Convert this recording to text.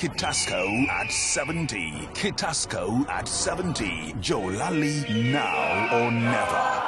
Kitasco at 70. Kitasco at 70. Jolali now or never.